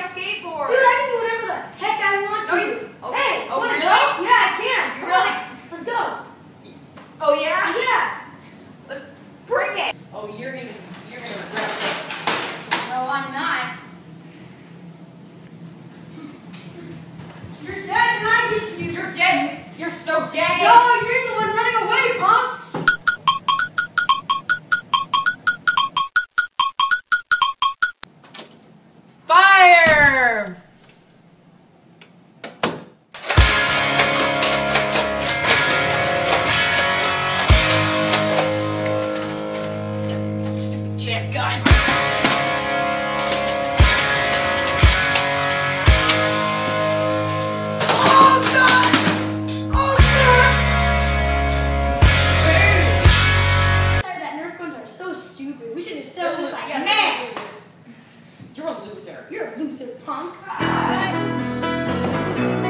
my skateboard. Dude, You're a loser. You're a loser, punk.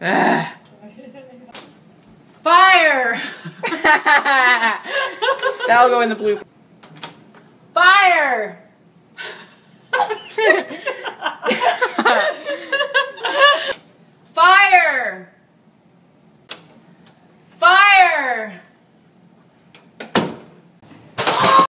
Ugh. Fire! That'll go in the blue. Fire!